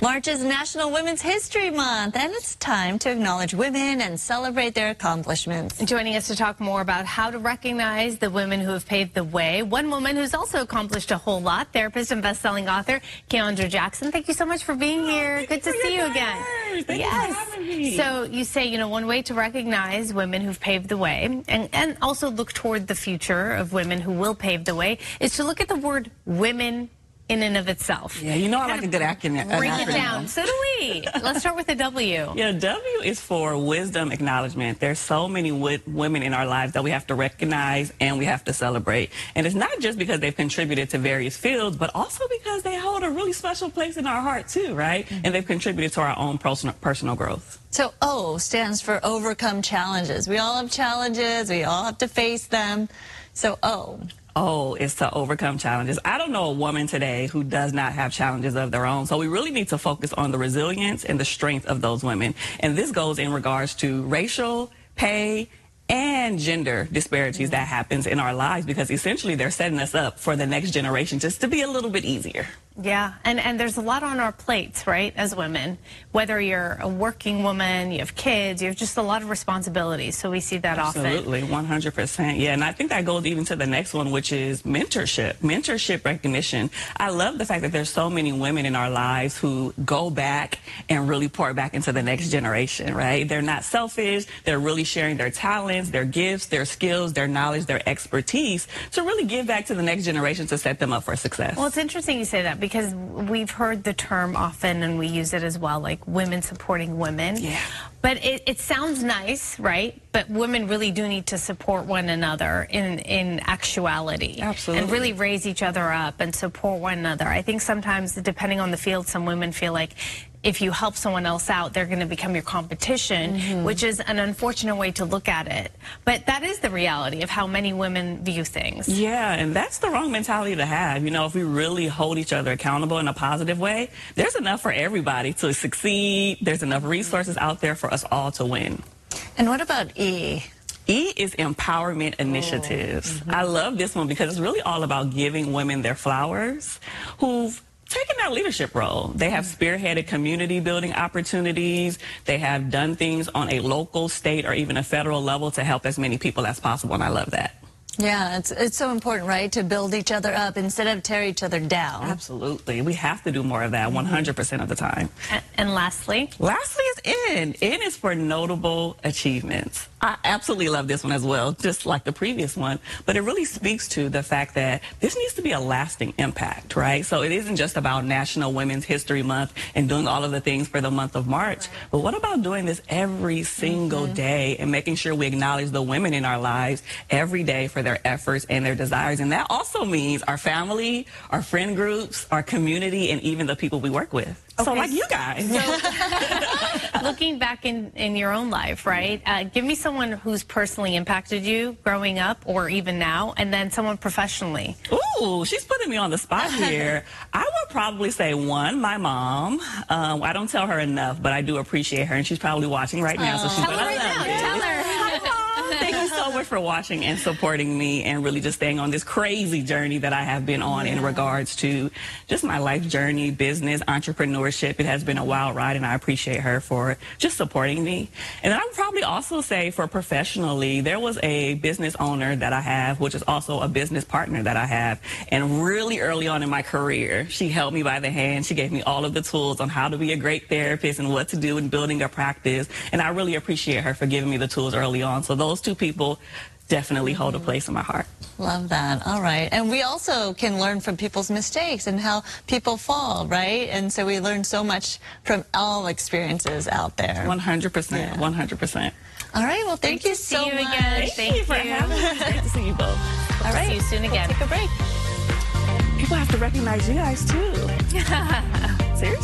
March is National Women's History Month, and it's time to acknowledge women and celebrate their accomplishments. Joining us to talk more about how to recognize the women who have paved the way, one woman who's also accomplished a whole lot, therapist and best-selling author, Kiaundra Jackson. Thank you so much for being oh, here. Good to see you again. Thank yes. So you say, you know, one way to recognize women who've paved the way and, and also look toward the future of women who will pave the way is to look at the word women in and of itself. Yeah, you know I like a good acronym. Break it down. So do we. Let's start with the W. Yeah, W is for wisdom acknowledgement. There's so many women in our lives that we have to recognize and we have to celebrate. And it's not just because they've contributed to various fields, but also because they hold a really special place in our heart too, right? Mm -hmm. And they've contributed to our own personal, personal growth. So O stands for overcome challenges. We all have challenges. We all have to face them. So O. Oh, is to overcome challenges. I don't know a woman today who does not have challenges of their own. So we really need to focus on the resilience and the strength of those women. And this goes in regards to racial, pay, and gender disparities that happens in our lives because essentially they're setting us up for the next generation just to be a little bit easier. Yeah, and, and there's a lot on our plates, right, as women. Whether you're a working woman, you have kids, you have just a lot of responsibilities. So we see that Absolutely, often. Absolutely, 100%. Yeah, and I think that goes even to the next one, which is mentorship, mentorship recognition. I love the fact that there's so many women in our lives who go back and really pour back into the next generation, right? They're not selfish. They're really sharing their talents, their gifts, their skills, their knowledge, their expertise to really give back to the next generation to set them up for success. Well, it's interesting you say that because we've heard the term often and we use it as well, like women supporting women. Yeah. But it, it sounds nice, right? But women really do need to support one another in, in actuality. Absolutely. And really raise each other up and support one another. I think sometimes, depending on the field, some women feel like if you help someone else out, they're going to become your competition, mm -hmm. which is an unfortunate way to look at it. But that is the reality of how many women view things. Yeah, and that's the wrong mentality to have. You know, if we really hold each other accountable in a positive way, there's enough for everybody to succeed. There's enough resources out there for us all to win. And what about E? E is empowerment initiatives. Oh, mm -hmm. I love this one because it's really all about giving women their flowers who've taken that leadership role. They have spearheaded community building opportunities. They have done things on a local, state, or even a federal level to help as many people as possible, and I love that. Yeah, it's, it's so important, right, to build each other up instead of tear each other down. Absolutely. We have to do more of that mm-hmm. 100% of the time. And, and lastly? Lastly is N. N is for notable achievements. I absolutely love this one as well, just like the previous one. But it really speaks to the fact that this needs to be a lasting impact, right? So it isn't just about National Women's History Month and doing all of the things for the month of March. Right. But what about doing this every single mm -hmm. day and making sure we acknowledge the women in our lives every day for their efforts and their desires? And that also means our family, our friend groups, our community, and even the people we work with. Okay. So like you guys. So looking back in, in your own life, right? Uh, give me someone who's personally impacted you growing up or even now, and then someone professionally. Ooh, she's putting me on the spot here. I would probably say one, my mom. Um, I don't tell her enough, but I do appreciate her, and she's probably watching right now, so she's tell her right now. Tell her. Thank you so much for watching and supporting me and really just staying on this crazy journey that I have been on yeah. in regards to just my life journey, business, entrepreneurship. It has been a wild ride and I appreciate her for just supporting me. And I would probably also say for professionally, there was a business owner that I have, which is also a business partner that I have. And really early on in my career, she held me by the hand. She gave me all of the tools on how to be a great therapist and what to do in building a practice. And I really appreciate her for giving me the tools early on. So those two people definitely hold a place in my heart. Love that. All right. And we also can learn from people's mistakes and how people fall, right? And so we learn so much from all experiences out there. 100%. Yeah. 100%. All right. Well, thank Great you so you much. Again. Thank, thank you for having me. Great to see you both. Hope all right. See you soon again. We'll take a break. People have to recognize you guys too.